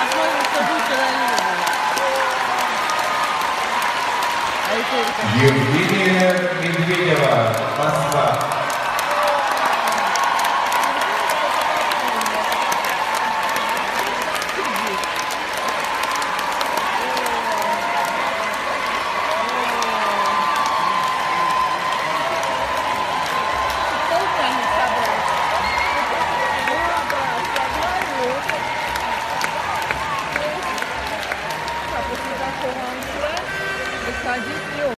A noi gustò Tá de frio.